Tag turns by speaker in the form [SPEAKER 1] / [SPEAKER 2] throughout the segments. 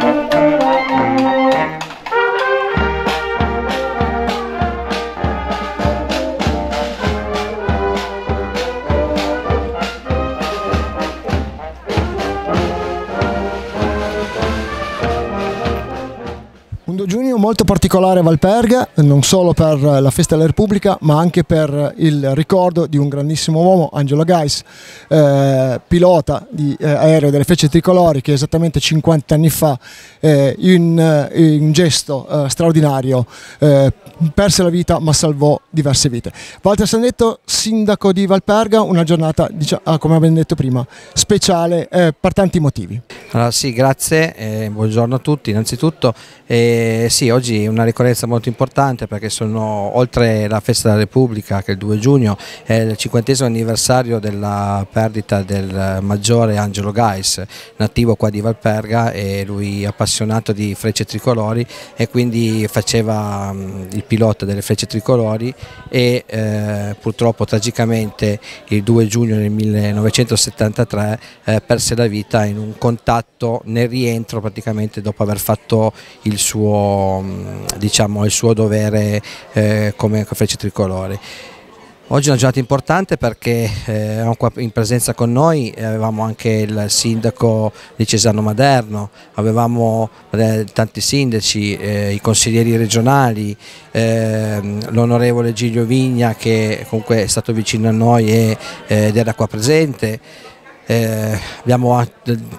[SPEAKER 1] Thank you. Un 2 giugno molto particolare a Valperga, non solo per la festa della Repubblica, ma anche per il ricordo di un grandissimo uomo, Angelo Gais, eh, pilota di eh, aereo delle frecce tricolori, che esattamente 50 anni fa, eh, in, un gesto eh, straordinario, eh, perse la vita ma salvò diverse vite. Walter Sandetto, sindaco di Valperga, una giornata, diciamo, come abbiamo detto prima, speciale eh, per tanti motivi.
[SPEAKER 2] Allora, sì, grazie, buongiorno a tutti innanzitutto. E sì, oggi è una ricorrenza molto importante perché sono oltre la festa della Repubblica che è il 2 giugno è il cinquantesimo anniversario della perdita del maggiore Angelo Gais, nativo qua di Valperga e lui appassionato di frecce tricolori e quindi faceva il pilota delle frecce tricolori e eh, purtroppo tragicamente il 2 giugno del 1973 eh, perse la vita in un contatto nel rientro praticamente dopo aver fatto il suo, mm, diciamo, il suo dovere eh, come frecce tricolori. Oggi è una giornata importante perché eh, qua in presenza con noi avevamo anche il sindaco di Cesano Maderno, avevamo eh, tanti sindaci, eh, i consiglieri regionali, ehm, l'onorevole Giglio Vigna che comunque è stato vicino a noi e, eh, ed era qua presente. Eh, abbiamo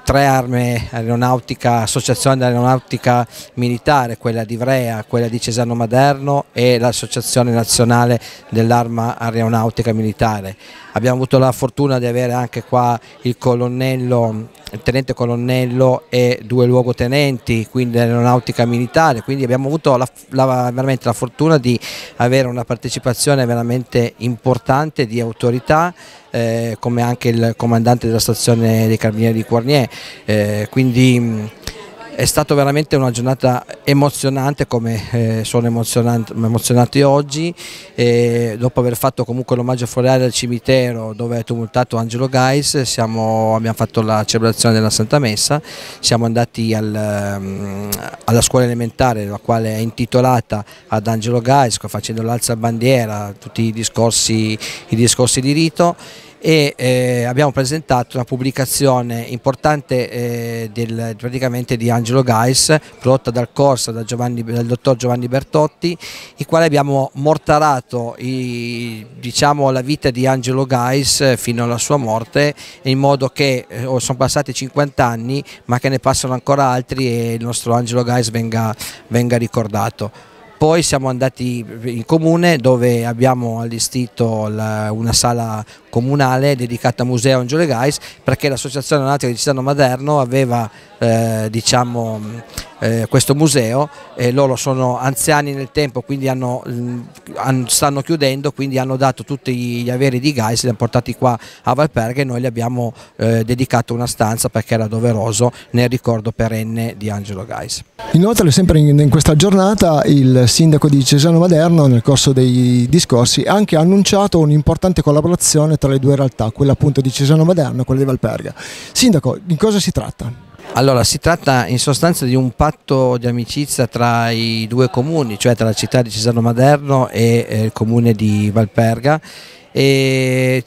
[SPEAKER 2] tre armi aeronautica, associazione aeronautica militare, quella di Ivrea, quella di Cesano Maderno e l'associazione nazionale dell'arma aeronautica militare. Abbiamo avuto la fortuna di avere anche qua il colonnello, il tenente colonnello e due luogotenenti, quindi dell'aeronautica militare, quindi abbiamo avuto la, la, veramente la fortuna di avere una partecipazione veramente importante di autorità eh, come anche il comandante della stazione dei Carabinieri di Quarnier, eh, quindi è stata veramente una giornata emozionante come eh, sono emozionati oggi. E dopo aver fatto comunque l'omaggio floreale al cimitero dove è tumultato Angelo Gais siamo, abbiamo fatto la celebrazione della Santa Messa, siamo andati al, um, alla scuola elementare la quale è intitolata ad Angelo Gais facendo l'alza bandiera, tutti i discorsi, i discorsi di rito e eh, abbiamo presentato una pubblicazione importante eh, del, di Angelo Gais prodotta dal Corsa dal, Giovanni, dal dottor Giovanni Bertotti il quale abbiamo mortarato i, diciamo, la vita di Angelo Gais fino alla sua morte in modo che eh, oh, sono passati 50 anni ma che ne passano ancora altri e il nostro Angelo Gais venga, venga ricordato. Poi siamo andati in comune dove abbiamo allestito la, una sala comunale dedicata al Museo Angelo Gais perché l'associazione aeronautica di Citano Maderno aveva eh, diciamo, eh, questo museo e loro sono anziani nel tempo quindi hanno, mh, stanno chiudendo quindi hanno dato tutti gli averi di Gais li hanno portati qua a Valperga e noi gli abbiamo eh, dedicato una stanza perché era doveroso nel ricordo perenne di Angelo Gais.
[SPEAKER 1] Inoltre sempre in, in questa giornata il sindaco di Cesano Maderno nel corso dei discorsi ha anche annunciato un'importante collaborazione tra le due realtà, quella appunto di Cesano Maderno e quella di Valperga. Sindaco, di cosa si tratta?
[SPEAKER 2] Allora, si tratta in sostanza di un patto di amicizia tra i due comuni, cioè tra la città di Cesano Maderno e eh, il comune di Valperga e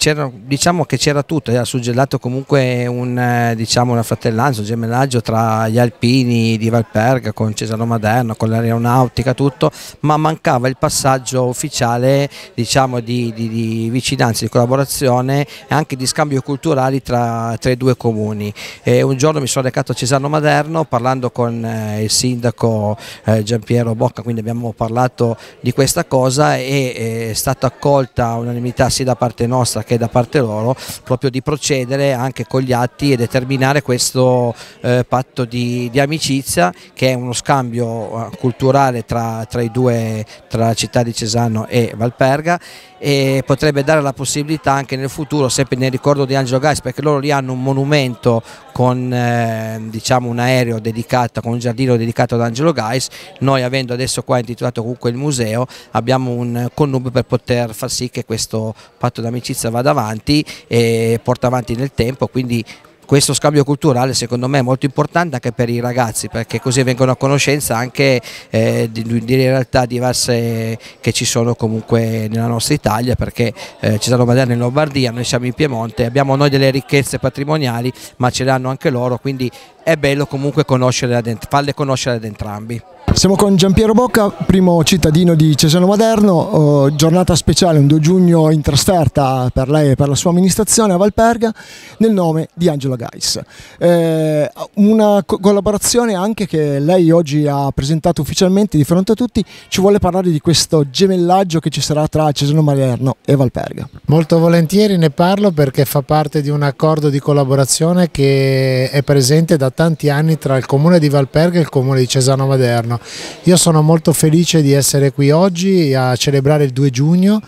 [SPEAKER 2] diciamo che c'era tutto, era suggellato comunque un, eh, diciamo una fratellanza, un gemellaggio tra gli alpini di Valperga con Cesano Maderno, con l'aeronautica, tutto, ma mancava il passaggio ufficiale diciamo, di, di, di, vicinanza, di collaborazione e anche di scambio culturali tra, tra i due comuni. E un giorno mi sono recato a Cesano Maderno parlando con eh, il sindaco eh, Giampiero Bocca, quindi abbiamo parlato di questa cosa e eh, è stata accolta unanimità sia da parte nostra che da parte loro proprio di procedere anche con gli atti e determinare questo eh, patto di, di, amicizia che è uno scambio eh, culturale tra, tra, due, tra la città di Cesano e Valperga e potrebbe dare la possibilità anche nel futuro, sempre nel ricordo di Angelo Gais, perché loro lì hanno un monumento con eh, diciamo un aereo dedicato, con un giardino dedicato ad Angelo Gais, noi avendo adesso qua intitolato comunque il museo abbiamo un connubio per poter far sì che questo patto d'amicizia vada avanti e porta avanti nel tempo, quindi questo scambio culturale secondo me è molto importante anche per i ragazzi perché così vengono a conoscenza anche eh, di, di, realtà diverse che ci sono comunque nella nostra Italia perché eh, ci sono Maderna in Lombardia, noi siamo in Piemonte, abbiamo noi delle ricchezze patrimoniali ma ce le hanno anche loro quindi è bello comunque farle conoscere ad entrambi.
[SPEAKER 1] Siamo con Giampiero Bocca, primo cittadino di Cesano Maderno, oh, giornata speciale, un 2 giugno in trasferta per lei e per la sua amministrazione a Valperga nel nome di Angelo Gais. Eh, una co collaborazione anche che lei oggi ha presentato ufficialmente di fronte a tutti, ci vuole parlare di questo gemellaggio che ci sarà tra Cesano Maderno e Valperga.
[SPEAKER 3] Molto volentieri ne parlo perché fa parte di un accordo di collaborazione che è presente da tanti anni tra il comune di Valperga e il comune di Cesano Maderno io sono molto felice di essere qui oggi a celebrare il 2 giugno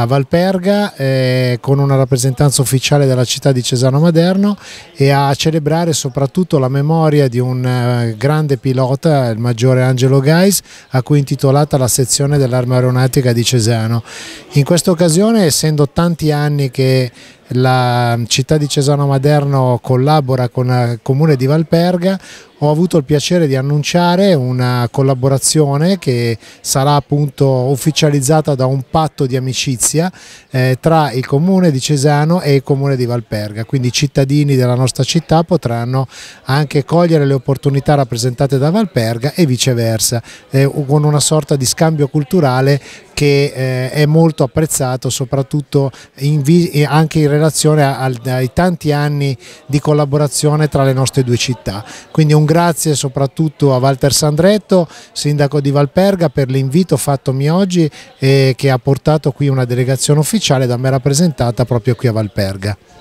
[SPEAKER 3] a Valperga eh, con una rappresentanza ufficiale della città di Cesano Maderno e a celebrare soprattutto la memoria di un eh, grande pilota, il maggiore Angelo Gais, a cui è intitolata la sezione dell'arma aeronautica di Cesano. In questa occasione, essendo tanti anni che la città di Cesano Maderno collabora con il comune di Valperga, ho avuto il piacere di annunciare una collaborazione che sarà appunto ufficializzata da un patto di amicizia eh, tra il comune di Cesano e il comune di Valperga, quindi i cittadini della nostra città potranno anche cogliere le opportunità rappresentate da Valperga e viceversa, eh, con una sorta di scambio culturale che eh, è molto apprezzato soprattutto in anche in relazione ai tanti anni di collaborazione tra le nostre due città. Quindi un grazie soprattutto a Walter Sandretto, sindaco di Valperga per l'invito fattomi oggi e che ha portato qui una delegazione ufficiale da me rappresentata proprio qui a Valperga.